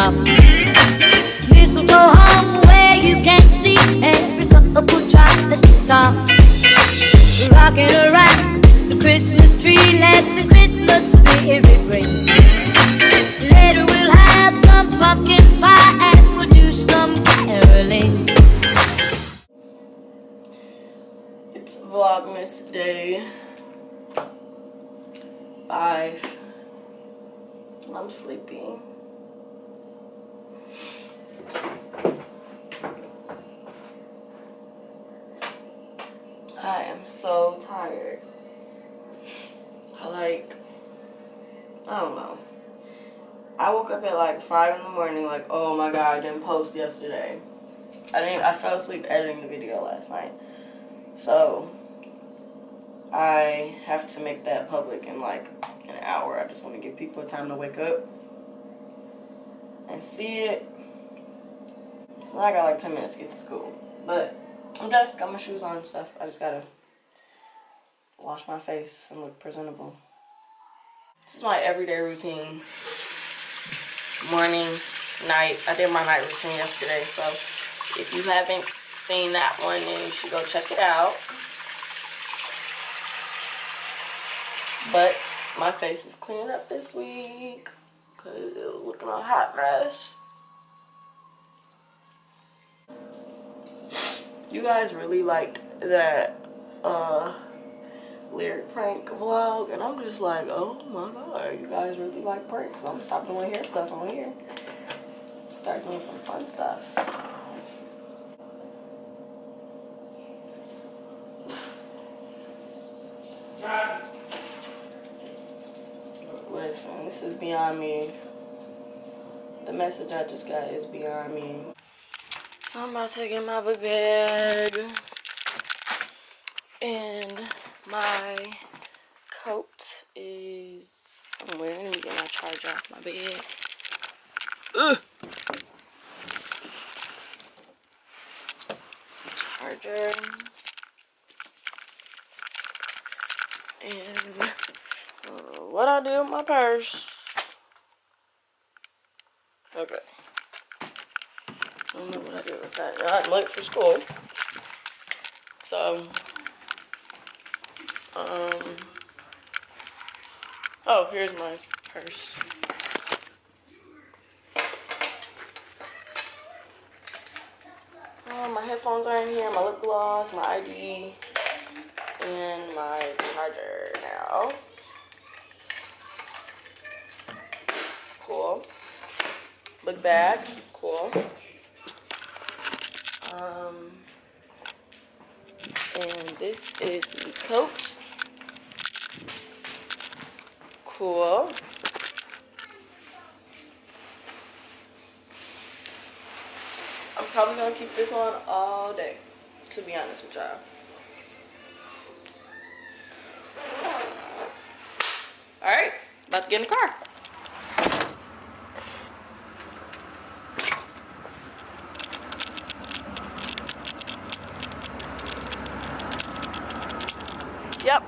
top. Mistletoe hung where you can see every couple try to stop. Rocking around the Christmas tree, let the Christmas spirit ring. Later we'll have some pumpkin pie and we'll do some caroling. It's Vlogmas Day 5. I'm sleepy. I am so tired. I like, I don't know. I woke up at like 5 in the morning, like, oh my god, I didn't post yesterday. I didn't, I fell asleep editing the video last night. So, I have to make that public in like an hour. I just want to give people time to wake up and see it. So now I got like 10 minutes to get to school. But I'm dressed, got my shoes on and stuff. I just gotta wash my face and look presentable. This is my everyday routine. Morning, night. I did my night routine yesterday, so if you haven't seen that one, then you should go check it out. But my face is cleaning up this week because it was looking a hot mess. You guys really liked that uh, lyric prank vlog, and I'm just like, oh my god, you guys really like pranks. So I'm gonna stop doing hair stuff on here. Start doing some fun stuff. Listen, this is beyond me. The message I just got is beyond me. So I'm about to get my book bag and my coat is somewhere. Let me get my charger off my bed. Ugh. Charger. And uh, what I do with my purse. Okay. I don't know what I'm late for school. So, um, oh, here's my purse. Oh, my headphones are in here, my lip gloss, my ID, and my charger now. Cool. Book bag, cool. Um, and this is the coat. Cool. I'm probably gonna keep this on all day, to be honest with y'all. Alright, about to get in the car.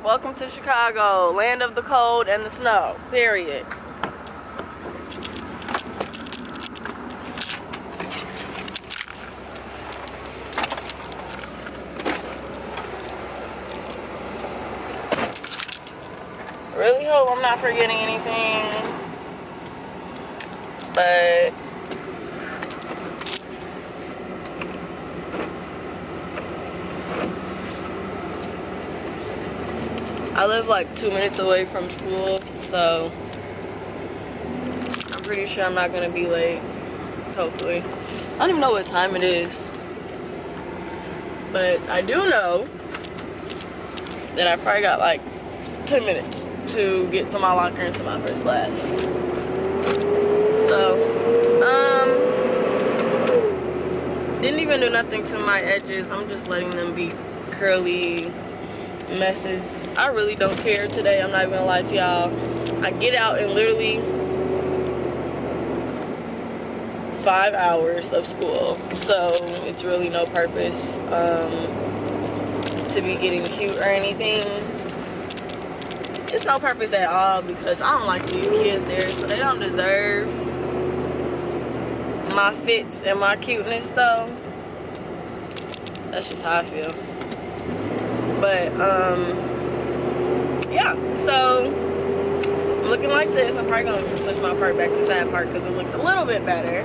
Welcome to Chicago, land of the cold and the snow, period. Really hope I'm not forgetting anything, but I live like two minutes away from school, so I'm pretty sure I'm not gonna be late. Hopefully. I don't even know what time it is. But I do know that I probably got like 10 minutes to get to my locker into my first class. So, um, didn't even do nothing to my edges. I'm just letting them be curly messes. I really don't care today. I'm not even gonna lie to y'all. I get out in literally five hours of school. So it's really no purpose um, to be getting cute or anything. It's no purpose at all because I don't like these kids there. So they don't deserve my fits and my cuteness though. That's just how I feel. But um yeah, so I'm looking like this. I'm probably gonna switch my part back to side part because it looked a little bit better.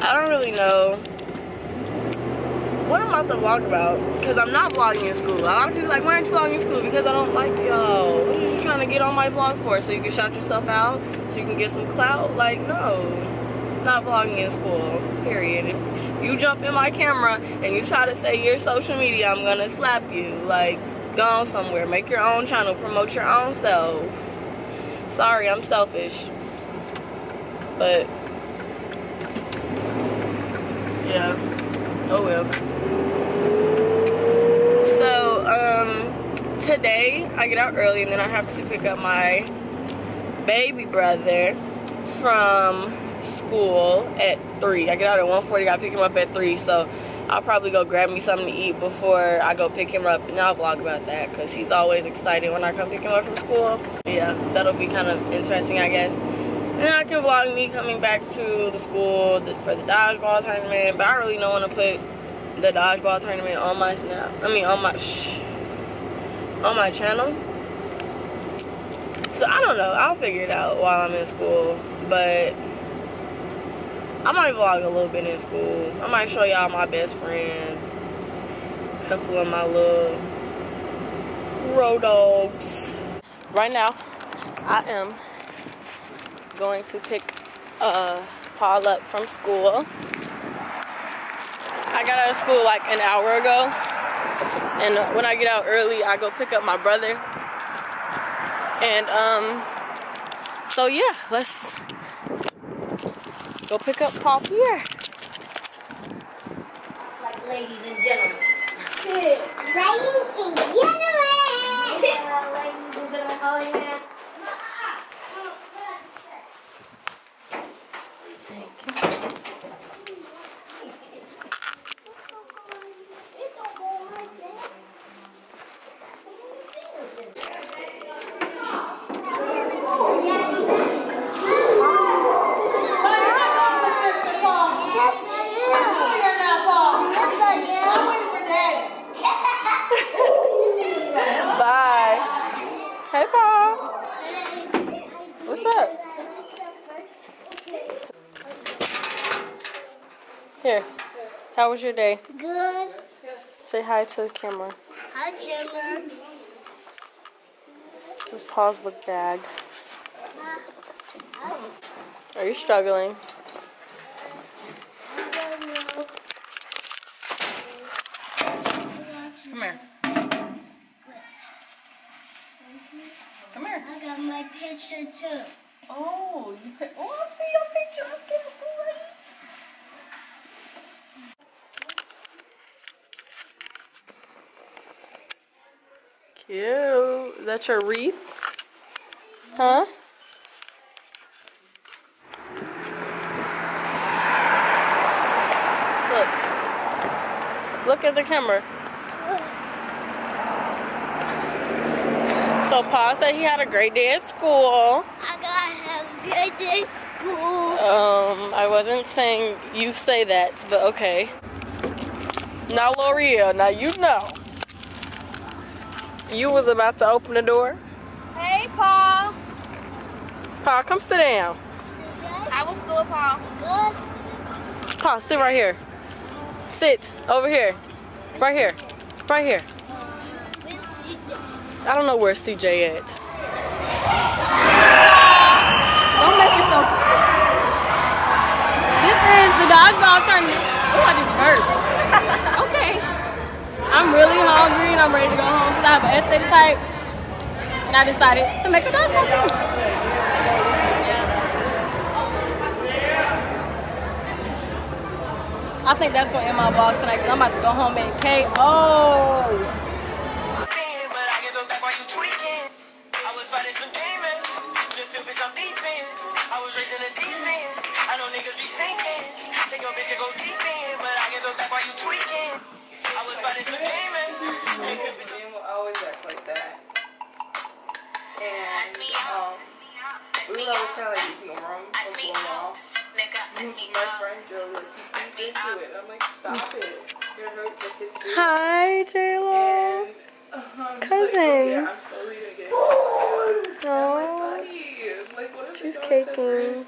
I don't really know what I'm about to vlog about because I'm not vlogging in school. A lot of people like, why aren't you vlogging in school? Because I don't like yo. What are you trying to get on my vlog for? So you can shout yourself out, so you can get some clout? Like no, not vlogging in school. Period. If you jump in my camera and you try to say your social media, I'm gonna slap you. Like go somewhere, make your own channel, promote your own self. Sorry, I'm selfish, but yeah. Oh well. So, um, today I get out early and then I have to pick up my baby brother from school at 3. I get out at 1.40, I pick him up at 3, so I'll probably go grab me something to eat before I go pick him up and I'll vlog about that because he's always excited when I come pick him up from school. Yeah, that'll be kind of interesting, I guess. And then I can vlog me coming back to the school for the dodgeball tournament. But I really don't want to put the dodgeball tournament on my snap. I mean, on my shh, on my channel. So I don't know. I'll figure it out while I'm in school. But I might vlog a little bit in school. I might show y'all my best friend. A couple of my little road dogs. Right now, I am going to pick uh, Paul up from school. I got out of school like an hour ago. And when I get out early, I go pick up my brother. And um, so yeah, let's go pick up Paul Pierre. Like ladies and gentlemen. Ladies and gentlemen. ladies and gentlemen, oh yeah. Bye. Hey, Paul. What's up? Here. How was your day? Good. Say hi to the camera. Hi, camera. This is Paul's book bag. Are you struggling? Come here. Come here. I got my picture too. Oh, you put, oh, I see your picture there, Is that your wreath? Huh? Look. Look at the camera. So Pa said he had a great day at school. I gotta a good day at school. Um, I wasn't saying you say that, but okay. Now, L'Oreal, now you know. You was about to open the door. Hey, Paul. Paul, come sit down. How was school, Paul? Good. Paul, sit right here. Sit over here. Right here. Right here. I don't know where CJ at. Don't make it so. This is the dodgeball tournament. Oh, I just burped. I'm really hungry and I'm ready to go home because I have an essay to type. And I decided to make a dodgeball team. I think that's gonna end my vlog tonight because I'm about to go home and KO. tweaking. Some demons. Jim will always act like that. And um, we love kind of like you can go wrong. As me, my friend Joe, he into it. I'm like, stop it. You're hurt the kid's. Hi. And, uh, Cousin. Like, yeah, I'm totally it. Like, what She's caking.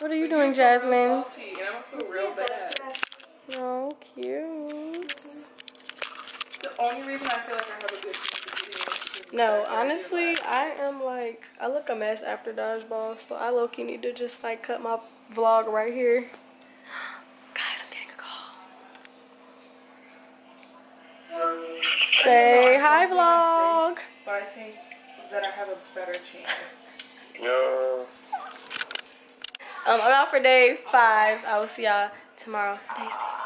What are you doing, Jasmine? salty, and I'm gonna feel real bad. Oh, cute. The only reason I feel like I have a good chance of beating him is because No, of the fact that I honestly, I am like, I look a mess after dodgeball, so I low key need to just like cut my vlog right here. Guys, I'm getting a call. Say hi, vlog. say, But I think that I have a better chance. Um, I'm out for day five. I will see y'all tomorrow for day six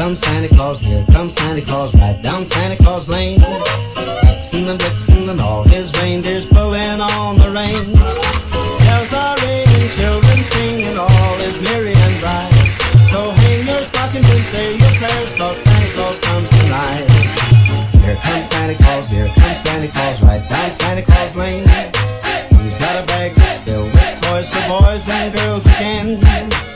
comes Santa Claus, here comes Santa Claus, right down Santa Claus Lane. Vixen and Dixon and all his reindeers pulling on the reins. Bells are ringing, children singing, all is merry and bright. So hang your stockings and say your prayers, cause Santa Claus comes tonight. Here comes Santa Claus, here comes Santa Claus, right down Santa Claus Lane. He's got a bag that's filled with toys for boys and girls again.